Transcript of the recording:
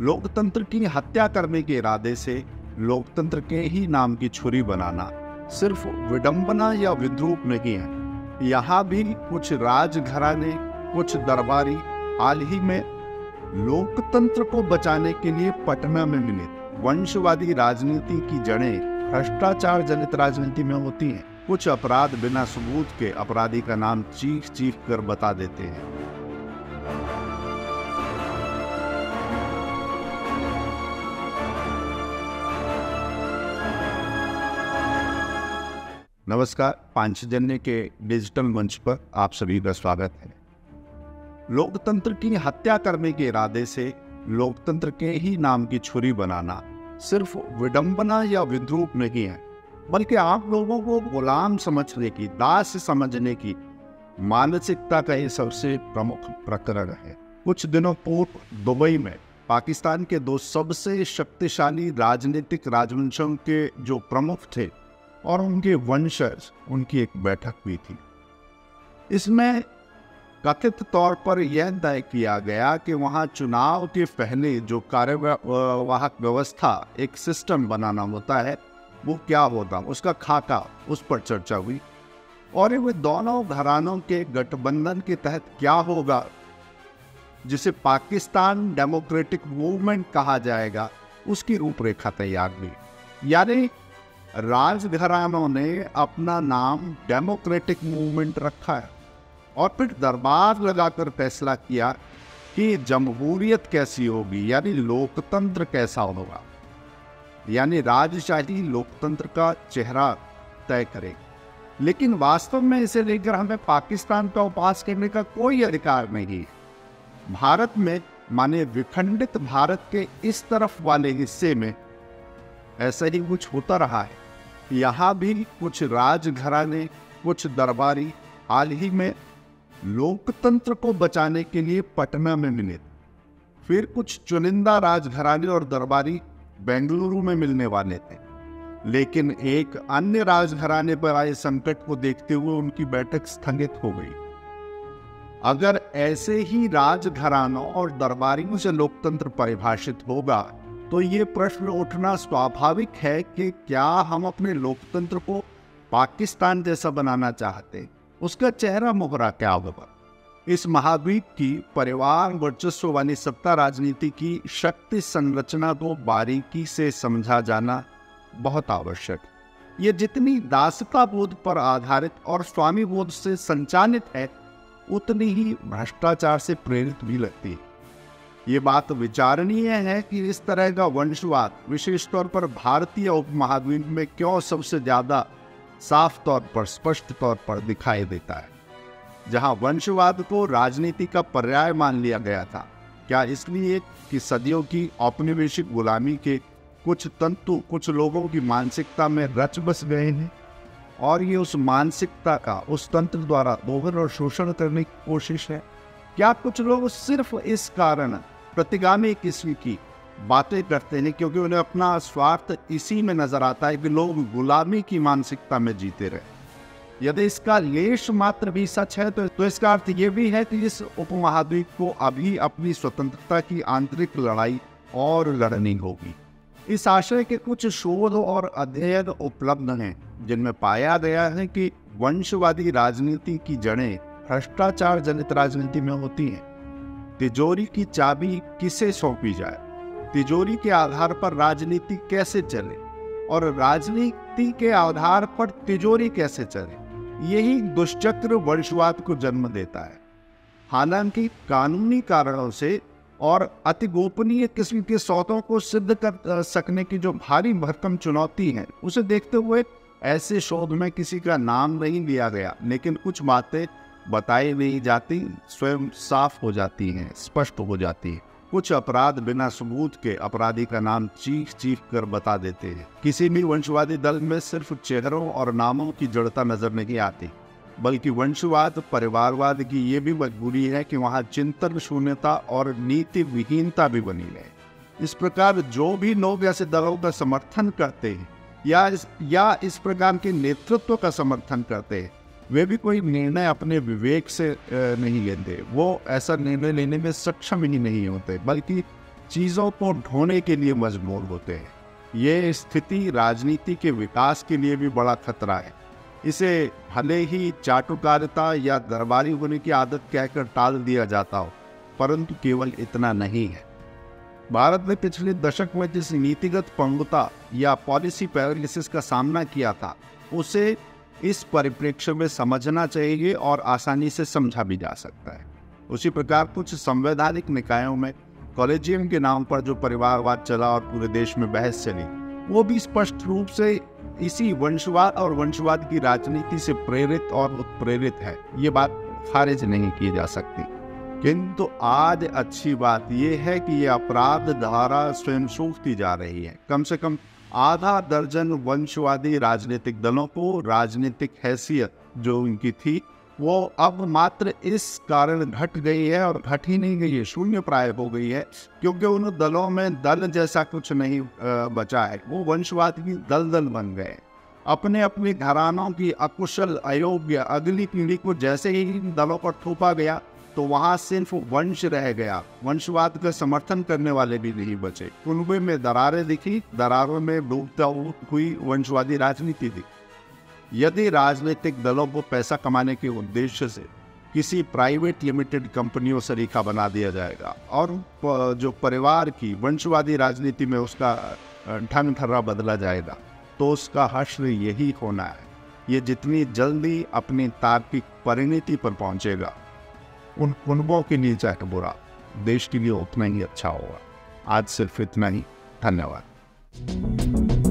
लोकतंत्र की हत्या करने के इरादे से लोकतंत्र के ही नाम की छुरी बनाना सिर्फ़ विडंबना या विद्रूप नहीं है। यहाँ भी कुछ राजघराने, कुछ दरबारी हाल ही में लोकतंत्र को बचाने के लिए पटना में मिले। वंशवादी राजनीति की जड़ें भ्रष्टाचार जनित राजनीति में होती हैं। कुछ अपराध बिना सबूत के अपराधी का नाम चीख चीख कर बता देते हैं। नमस्कार, पांचजन्य के डिजिटल मंच पर आप सभी का स्वागत है। लोकतंत्र की हत्या करने के इरादे से लोकतंत्र के ही नाम की छुरी बनाना सिर्फ़ विडंबना या विद्रूप नहीं है, बल्कि आप लोगों को गुलाम समझने की, दास समझने की मानसिकता का ये सबसे प्रमुख प्रकरण है। कुछ दिनों पूर्व दुबई में पाकिस्तान के दो सबसे शक्तिशाली राजनीतिक राजवंशों के जो प्रमुख थे और उनके वंशज, उनकी एक बैठक हुई थी। इसमें कथित तौर पर यह तय किया गया कि वहाँ चुनाव के पहले जो कार्यवाहक व्यवस्था, एक सिस्टम बनाना होता है, वो क्या होता? उसका खाका उस पर चर्चा हुई। और वे दोनों घरानों के गठबंधन के तहत क्या होगा? जिसे पाकिस्तान डेमोक्रेटिक मूवमेंट कहा जाएगा, उसकी रूपरेखा तैयार हुई। यानी राजघरानों ने अपना नाम डेमोक्रेटिक मूवमेंट रखा है और फिर दरबार लगाकर फैसला किया कि जमहूरियत कैसी होगी, यानी लोकतंत्र कैसा होगा, यानी राजशाही लोकतंत्र का चेहरा तय करे। लेकिन वास्तव में इसे लेकर हमें पाकिस्तान का उपास करने का कोई अधिकार नहीं भारत में, माने विखंडित भारत के इस तरफ़ वाले हिस्से में ऐसा ही कुछ होता रहा है। यहाँ भी कुछ राजघराने, कुछ दरबारी हाल ही में लोकतंत्र को बचाने के लिए पटना में मिले। फिर कुछ चुनिंदा राजघराने और दरबारी बेंगलुरु में मिलने वाले थे। लेकिन एक अन्य राजघराने पर आए संकट को देखते हुए उनकी बैठक स्थगित हो गई। अगर ऐसे ही राजघरानों और दरबारियों से लोकतंत्र परिभाषित होगा तो ये प्रश्न उठना स्वाभाविक है कि क्या हम अपने लोकतंत्र को पाकिस्तान जैसा बनाना चाहते उसका चेहरा मोहरा क्या होगा? इस महाद्वीप की परिवार, वर्चस्व वाली सत्ता, राजनीति की शक्ति संरचना को बारीकी से समझा जाना बहुत आवश्यक। ये जितनी दासता बोध पर आधारित और स्वामी बोध से संचालित है, उतनी ही भ्रष्टाचार से प्रेरित भी लगती है। ये बात विचारणीय है कि इस तरह का वंशवाद, विशेष तौर पर भारतीय उपमहाद्वीप में क्यों सबसे ज़्यादा साफ़ तौर पर, स्पष्ट तौर पर दिखाई देता है? जहाँ वंशवाद को राजनीति का पर्याय मान लिया गया था, क्या इसलिए कि सदियों की औपनिवेशिक गुलामी के कुछ तंतु, कुछ लोगों की मानसिकता में रच बस गए हैं? और ये उस मानसिकता का, उस तंत्र द्वारा दोहन और शोषण करने की कोशिश है? क्या कुछ लोग सिर्फ़ इस कारण प्रतिगामी किस्म की बातें करते हैं क्योंकि उन्हें अपना स्वार्थ इसी में नज़र आता है कि लोग गुलामी की मानसिकता में जीते रहे। यदि इसका लेश मात्र भी सच है तो, तो इसका अर्थ ये भी है कि इस उपमहाद्वीप को अभी अपनी स्वतंत्रता की आंतरिक लड़ाई और लड़नी होगी। इस आशय के कुछ शोध और अध्ययन उपलब्ध हैं जिनमें पाया गया है कि वंशवादी राजनीति की जड़ें भ्रष्टाचार जनित राजनीति में होती हैं। तिजोरी की चाबी किसे सौंपी जाए? तिजोरी के आधार पर राजनीति कैसे चले? और राजनीति के आधार पर तिजोरी कैसे चले? यही दुष्चक्र वंशवाद को जन्म देता है। हालाँकि कानूनी कारणों से और अति गोपनीय किस्म के सौदों को सिद्ध कर सकने की जो भारी भरकम चुनौती है, उसे देखते हुए ऐसे शोध में किसी का नाम नहीं लिया गया, लेकिन कुछ बातें बताई नहीं जाती, स्वयं साफ़ हो जाती हैं, स्पष्ट हो जाती है। कुछ अपराध बिना सबूत के अपराधी का नाम चीख चीख कर बता देते हैं। किसी भी वंशवादी दल में सिर्फ़ चेहरों और नामों की जड़ता नज़र नहीं आती, बल्कि वंशवाद, परिवारवाद की ये भी मजबूरी है कि वहाँ चिंतन, शून्यता और नीति विहीनता भी बनी रहे। इस प्रकार जो भी लोग ऐसे दलों का समर्थन करते हैं, या इस या इस प्रकार के नेतृत्व का समर्थन करते हैं वे भी कोई निर्णय अपने विवेक से नहीं लेते। वो ऐसा निर्णय लेने में सक्षम ही नहीं होते, बल्कि चीज़ों को ढोने के लिए मजबूर होते हैं। ये स्थिति राजनीति के विकास के लिए भी बड़ा खतरा है। इसे भले ही चाटुकारिता या दरबारी होने की आदत कहकर टाल दिया जाता हो, परंतु केवल इतना नहीं है। भारत ने पिछले दशक में जिस नीतिगत पंगुता या पॉलिसी पैरालिसिस का सामना किया था, उसे इस परिप्रेक्ष्य में समझना चाहिए और आसानी से समझा भी जा सकता है। उसी प्रकार कुछ संवैधानिक निकायों में कॉलेजियम के नाम पर जो परिवारवाद चला और पूरे देश में बहस चली, वो भी स्पष्ट रूप से इसी वंशवाद और वंशवाद की राजनीति से प्रेरित और उत्प्रेरित है। ये बात खारिज नहीं की जा सकती। किंतु आज अच्छी बात यह है कि ये अपराध धारा स्वयं सूखती जा रही है। कम से कम आधा दर्जन वंशवादी राजनीतिक दलों को राजनीतिक हैसियत जो उनकी थी, वो अब मात्र इस कारण घट गई है और घट ही नहीं गई है, शून्य प्राय हो गई है, क्योंकि उन दलों में दल जैसा कुछ नहीं बचा है। वो वंशवाद दल दल बन गए। अपने अपने घरानों की अकुशल अयोग्य अगली पीढ़ी को जैसे ही इन दलों पर थोपा गया तो वहाँ सिर्फ़ वंश रह गया। वंशवाद का समर्थन करने वाले भी नहीं बचे। कुनबे में दरारें दिखी, दरारों में डूबता हुई वंशवादी राजनीति दिखी। यदि राजनीतिक दलों को पैसा कमाने के उद्देश्य से किसी प्राइवेट लिमिटेड कंपनियों से रेखा बना दिया जाएगा, और जो परिवार की वंशवादी राजनीति में उसका ढंग ठर्रा बदला जाएगा तो उसका हश्र यही होना है। ये जितनी जल्दी अपनी तार्किक परिणति पर पहुंचेगा उन कुनबों के लिए चाहे बुरा देश के लिए उतना ही अच्छा होगा आज सिर्फ़ इतना ही धन्यवाद